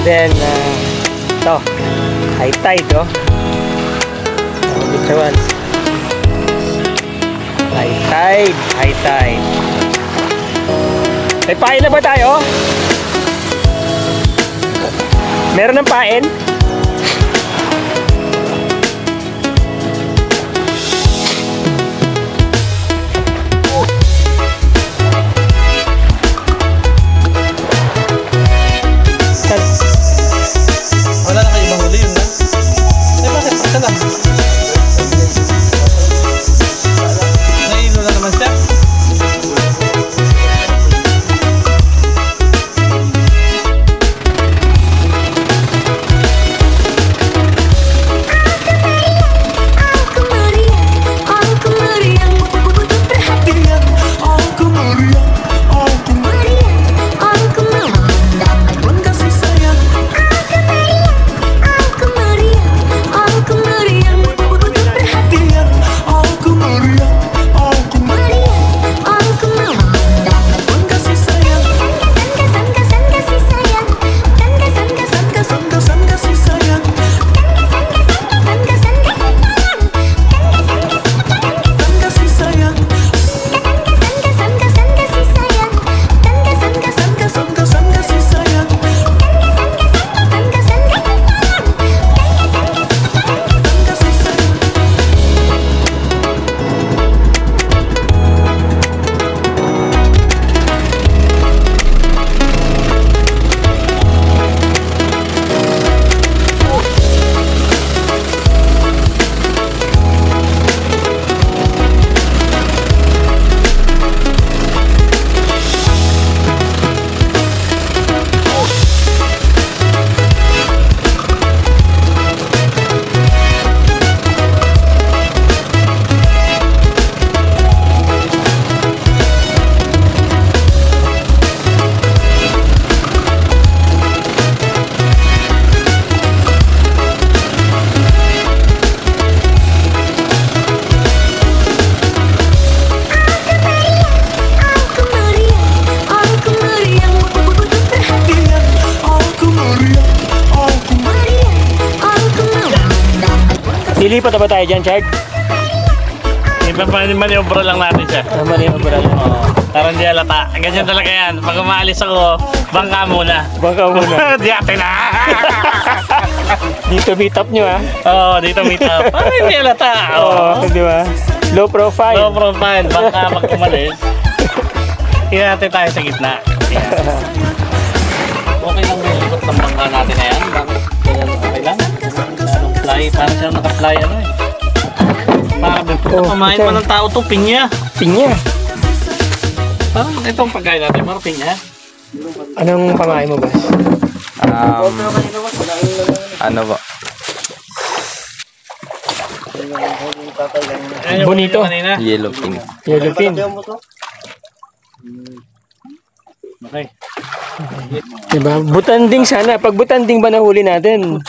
Then, uh, ito. High tide, oh. Picture once. High tide. High tide. May pain na ba tayo? Meron ng pain? Lilipat na ba tayo dyan, Chard? Iba pa maniobra lang natin siya. Ah, mali ang brad. Oo. Parang di halata. Ganyan talaga yan. Pag umaalis ako, bangka muna. Baka muna. di ate na. Dito meet up nyo, ah. Oo, dito meet up. Parang hindi halata. Oo, Oo. di ba? Low profile. Low profile. Bangka pag umalis. Hinati tayo sa gitna. Yan. Okay lang ikot ng bangka natin na yan. Anong fly? Parang siya naka-fly ano eh. Parang Oh, pamain pa ng tao to, pinya. Pinya. Parang itong pagkain natin, parang pinya. Anong pamain mo, boss? Um, ano ba? Bonito. huli Kanina. Yellow. Yellowfin. Okay. Diba? Butanding sana. Pag butanding ba nahuli natin,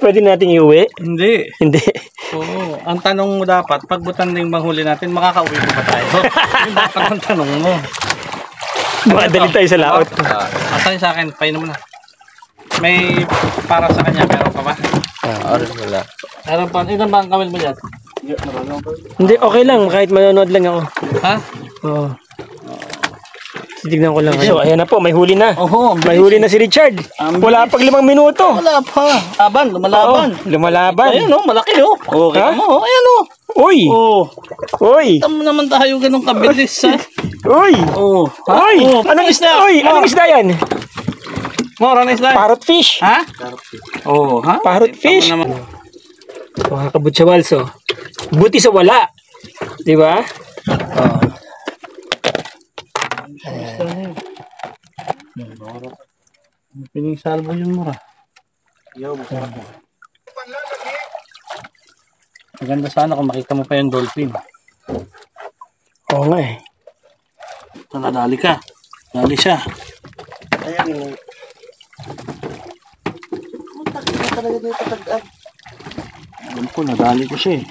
pwede nating iuwi? Hindi. Hindi. Oo. Ang tanong mo dapat, pag butanding manghuli natin, makakauwi pa ba tayo? Yun dapat ang tanong mo. Madali tayo sa laot. Ah, Asan sa akin? Painom mo na. May para sa kanya, meron pa ba? or wala. Meron pa. Ilan ba ang kamil mo dyan? Hindi, okay lang. Kahit manonood lang ako. Ha? Oo. Titignan ko lang. So, ayan na po. May huli na. Oo, May huli na si Richard. Ang Wala pag limang minuto. Wala pa. Aban, lumalaban. Oo, lumalaban. Ayan o, malaki o. Okay Ha? mo. Ayan o. Uy! Oo. Uy! Tama naman tayo ganun kabilis ha. Uy! Oo. Ha? Uy! Oo, Anong isda? Uy! Anong isda yan? Mora na isda. Parrot fish. Ha? Oo, ha? Parrot Tama fish. naman. Mga kabutsawals, oh. Buti sa wala. Di ba? Pining salvo yun mura. Maganda sana kung makita mo pa yung dolphin. Oo nga eh. Ito, nadali ka. Dali siya. Alam ko, nadali ko siya eh.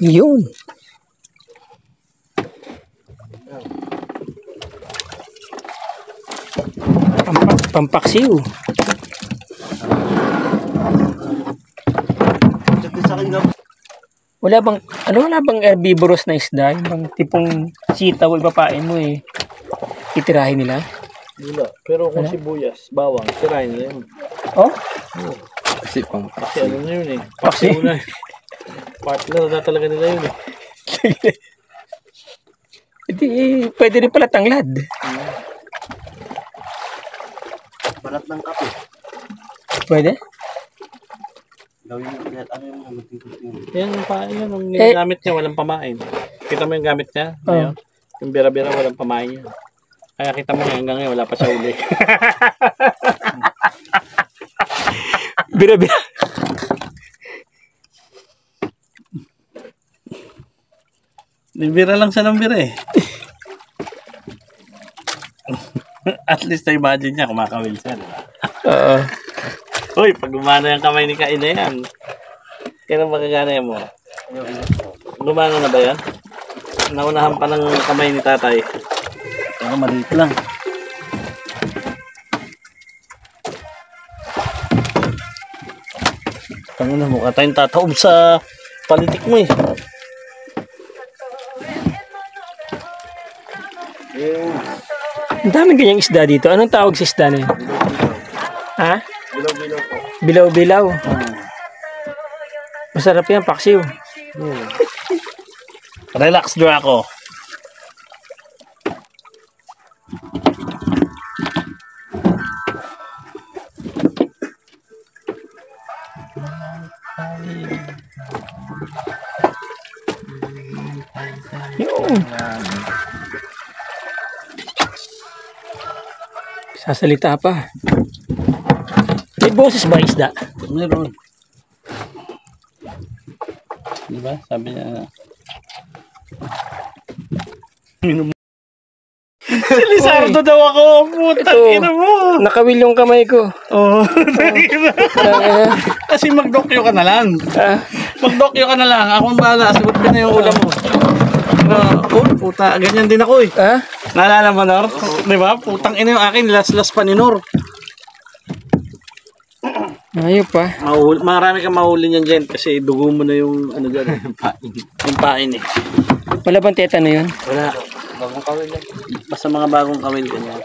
Yun. Pampaksiw. Wala bang, ano wala bang herbivorous na isda? Yung bang tipong sitaw, ipapain mo eh. Titirahin nila? Wala. Pero kung sibuyas, bawang, tirahin nila yun. Oh? Kasi pang Kasi ano na yun eh. Paksi. Paksiw na eh. Partner na talaga nila yun eh. Hindi, eh, pwede rin pala tanglad. Balat ng kape. Pwede? Gawin mo ulit. Ano yung mga magtitingin? Yan yung pa, yan ang Eh. ginagamit niya, walang pamain. Kita mo yung gamit niya? Oh. Ngayon, yung bira-bira, walang pamain niya. Kaya kita mo hanggang ngayon, wala pa siya uli. Bira-bira. Bira lang siya ng bira eh. At least na-imagine niya, kumakawil siya. Diba? Oo. Uy, pag gumana yung kamay ni Kain na yan. Kailan magagana yan mo? Gumana na ba yan? Naunahan pa ng kamay ni tatay. Pero maliit lang. Tangin na mukha tayong tataob sa palitik mo eh. Ang daming ganyang isda dito. Anong tawag sa isda na yun? Ha? Bilaw-bilaw. Bilaw-bilaw. Masarap yan, paksiw. Relax, Draco. Sasalita pa. May boses ba isda? Meron. Di ba? Sabi niya. Minum. Lisardo daw ako. Ito. ina mo. Nakawil yung kamay ko. Oo. Ah, Kasi magdokyo ka na lang. ah, Magdokyo ka na lang. Ako ang bahala. Sagot ka na yung ulam mo. Uh, oh, puta, ganyan din ako eh. ah? Naalala mo, Nor? Di ba? Putang ina yung akin, last-last pa ni Nor. Ayop pa. Mahuli, marami kang mahuli niyan dyan kasi dugo mo na yung ano dyan. eh. yung pain eh. Wala bang teta na yun? Wala. Bagong kawin lang. Basta mga bagong kawil ganyan.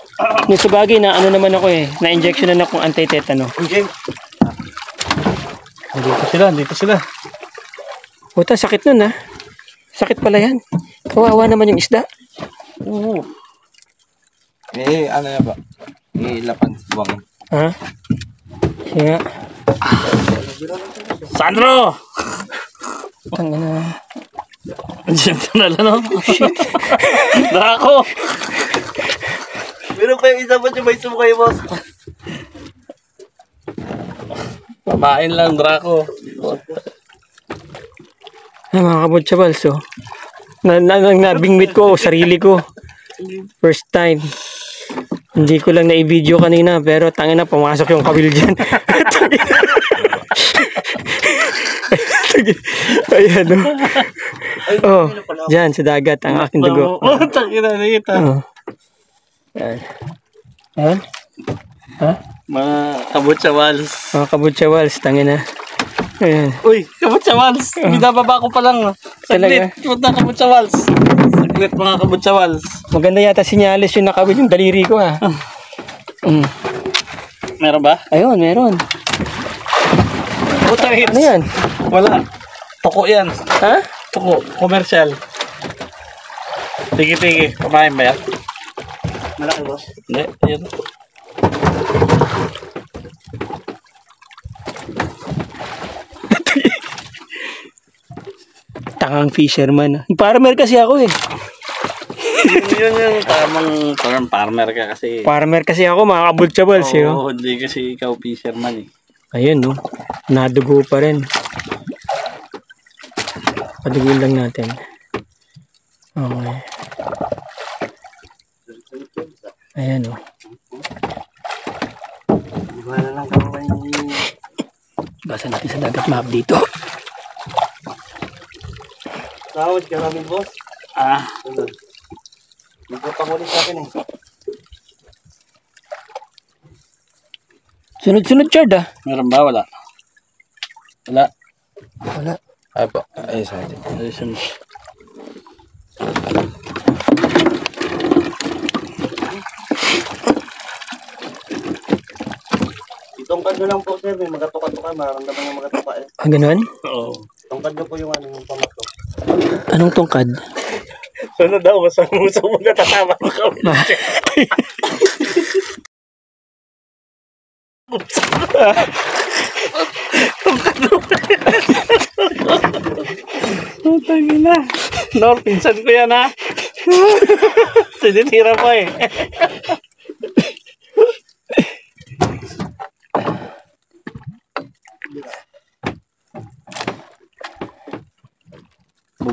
Yung sa bagay na ano naman ako eh. Na-injection na akong anti-tetano. Okay. Dito sila, dito sila. Puta, sakit nun ah. Sakit pala yan. Kawawa naman yung isda. Oo. Eh, ano na ba? Eh, lapan buwang. Ha? Siya. Sandro! Tanga na. Andiyan ka na lang, no? Dako! Meron pa yung isa pa yung may sumukay, boss. Pamain lang, Draco. Ah, mga kabutsabals oh. Na, na, na, nabingwit ko, sarili ko. First time. Hindi ko lang na-video kanina, pero tangin na, pumasok yung kawil dyan. Ayan oh. Oh, dyan sa dagat ang aking dugo. Oh, takina na kita. Oh. Ayan. Ayan. Ha? Mga kabutsawals. Mga kabutsawals, tangin na. Ayan. Uy, kabutsawals! Binababa ko pa lang. Saglit, punta kabutsawals. Saglit mga kabutsawals. Maganda yata sinyalis yung nakawil yung daliri ko ha. Mm. Meron ba? Ayun, meron. Puta hits. Ano yan? Wala. Toko yan. Ha? Toko. Commercial. Sige. Kumain ba yan? Malaki, boss. Hindi. Yan. Tangang fisherman. Farmer kasi ako eh. yun yung tamang term. Farmer ka kasi. Farmer kasi ako, mga kabultsabals eh. oh. Oo, hindi kasi ikaw fisherman eh. Ayun no. Nadugo pa rin. Paduguin lang natin. Okay. Ayan oh. Wala lang kawin. Basa natin sa dagat map dito. Tawad ka namin, boss. Ah, Ano? Hindi ko pang ulit sa akin eh. Sunod-sunod, Chard ah. Meron ba? Wala. Wala. Wala. Ay po. Ay, sa atin. Ayun. Itongkad nyo lang po sir, may magatuka-tuka, maramdaman yung magatuka eh. Ah, ganun? Oo. Tongkad nyo po yung ano yung pamato. Anong tungkad? Ano daw? Masang-musang mga tatama ng kami. Putang ina. Nor, pinsan ko yan ha. Tinitira pa eh.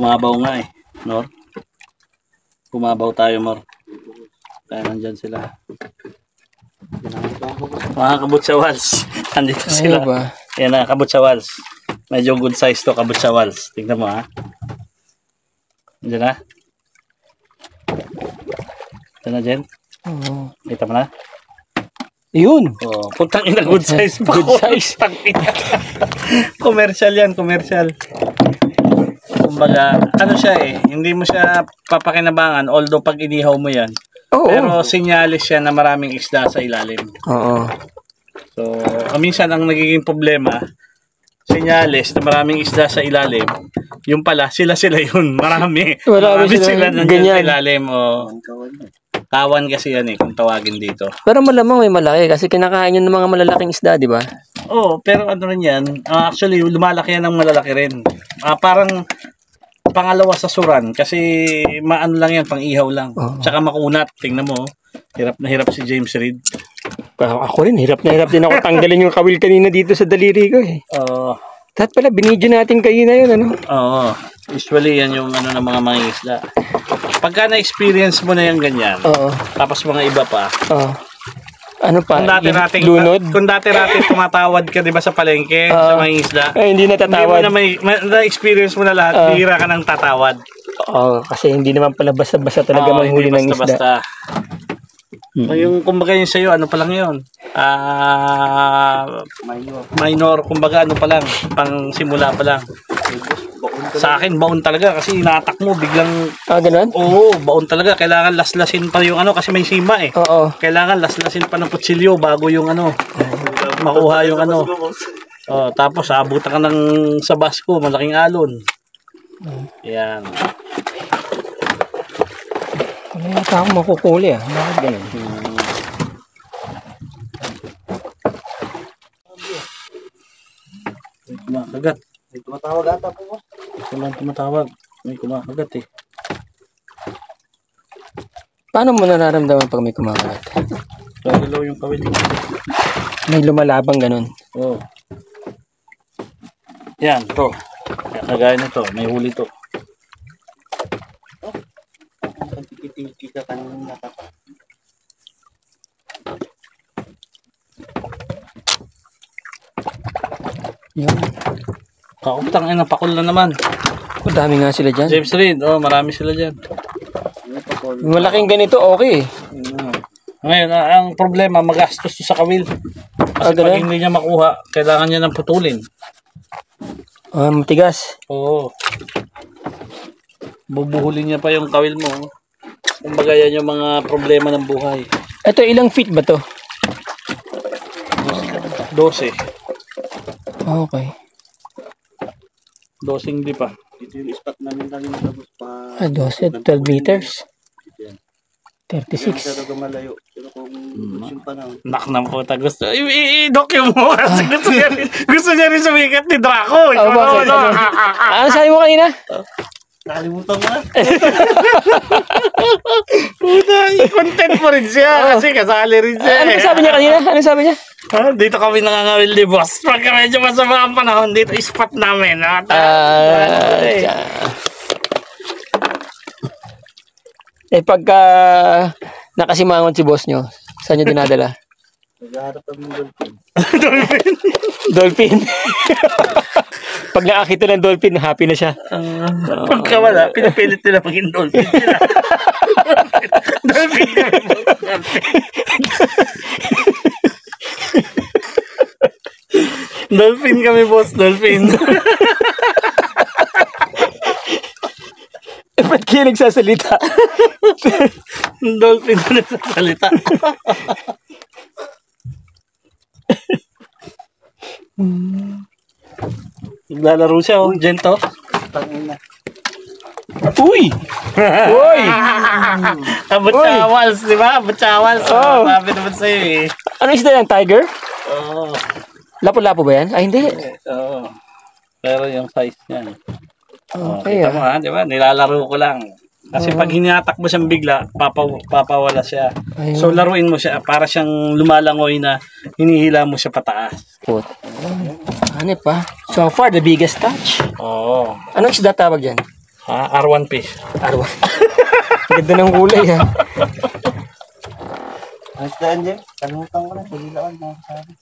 Bumabaw nga eh. Nor. Bumabaw tayo, Mor. Kaya nandyan sila. Mga kabutsawals. Andito sila. Ano ba? Yan na, kabutsawals. Medyo good size to, kabutsawals. Tingnan mo ha. Diyan na. Ito na, Jen. Oo. Kita mo na. Yun. Oh, puntang ina good size pa. Good size. Putang commercial yan, commercial. Kumbaga, ano siya eh, hindi mo siya papakinabangan although pag inihaw mo yan. Oo. Pero sinyalis siya na maraming isda sa ilalim. Oo. So, minsan ang nagiging problema, sinyalis na maraming isda sa ilalim, yung pala, sila-sila yun. Marami. Marami sila nandyan ganyan. sa ilalim. O, kawan kasi yan eh, kung tawagin dito. Pero malamang may malaki kasi kinakain yun ng mga malalaking isda, di ba? Oo, pero ano rin yan, ah, actually, lumalaki yan ng malalaki rin. Ah, parang pangalawa sa suran kasi maano lang yan, pang ihaw lang. Oo. Tsaka makunat, tingnan mo. Hirap na hirap si James Reed. Ah, Ako rin, hirap na hirap din ako tanggalin yung kawil kanina dito sa daliri ko eh. Oo. Dapat pala, binidyo natin kayo na yun, ano? Oo. Usually, yan yung ano ng mga mangingisda. Pagka na-experience mo na yung ganyan, Oo. tapos mga iba pa, Oo. Ano pa? kung dati-rating, lunod? kung dati-rating tumatawad ka, di ba, sa palengke, sa Oo. mangingisda, Ay, hindi hindi mo natatawad. na may, na-experience mo na lahat, Oo. bihira ka ng tatawad. Oo, kasi hindi naman pala basta-basta talaga Oo, manghuli ng isda. basta-basta. Mm. Yung kumbaga yung sa'yo, ano pa lang yun? Ah, Minor. minor, kumbaga ano pa lang, pang simula pa lang. Sa akin, baon talaga kasi inatak mo, biglang, Ah, ganun? oo, baon talaga. Kailangan laslasin pa yung ano kasi may sima eh. Oo. Kailangan laslasin pa ng kutsilyo bago yung ano, makuha yung ano. Oh, tapos abutan ka ng sa basko, malaking alon. Yan. Wala yata akong makukuli ah. Bakit ganun? Kumakagat. May tumatawag ata po boss. Walang tumatawag. May kumakagat eh. Paano mo nararamdaman pag may kumakalat? Gagalaw yung kawil. May lumalabang ganun. Oo. Yan, to. Yan, kagaya nito. May huli to. Ang tiki-tiki ka kanina nakaka. Yun. Kakutang ina, pakul na naman. Oh, dami nga sila dyan. James Reed, oh, marami sila dyan. Malaking ganito, okay. Mm. Ngayon, ah, ang problema, magastos to sa kawil. Ah, Kasi pag ganun? hindi niya makuha, kailangan niya ng putulin. Ah, matigas. Oo. Bubuhulin niya pa yung kawil mo. Kumbaga yan yung mga problema ng buhay. Ito, ilang feet ba to? 12. Okay. 12 hindi pa. Dito yung spot namin lagi matapos pa. Ah, 12, 12 meters. Hindi 36. talaga malayo. Pero kung yung panahon. Nak ng puta. Gusto, i- i- i-docu mo. Kasi gusto niya rin, gusto niya rin sumikat ni Draco. Oh, bakit? Ano? ah. ano sabi mo kanina? Nakalimutan ko na. Puta, i-content mo rin siya. Kasi kasali rin siya. Ano sabi niya kanina? Ano sabi niya? Ah, dito kami nangangawil ni boss. Pagka medyo masama ang panahon, dito spot namin. Ah, Ah, eh. tsa. eh pagka nakasimangon si boss nyo, saan nyo dinadala? Naghaharap kami ng dolphin. Dolphin. Pag nakakita ng dolphin, happy na siya. Pagka wala, pinapilit nila maging dolphin dolphin kami. Dolphin kami, boss. Dolphin. Eh, ba't kayo nagsasalita? Dolphin na nagsasalita. Naglalaro siya, oh. Gento. Uy! Uy! Abot Uy! chawals, di ba? Abot chawals. Oo. Oh. Sabi naman sa'yo eh. Ano isda yan? Tiger? Oo. Lapo-lapo ba yan? Ay, hindi. Oo. Pero yung size niya. Oh, Okay, kita ah. mo ha, di ba? Nilalaro ko lang. Kasi pag hinatak mo siyang bigla, papa, papawala siya. Ayun. So laruin mo siya para siyang lumalangoy na hinihila mo siya pataas. Put. Ano pa? So far, the biggest touch. Oo. Anong isda tawag dyan? Ha, R1 fish. Arwa. Ganda ng kulay ha. Ang isdaan dyan, kalimutan ko na, hindi lang mga sabi.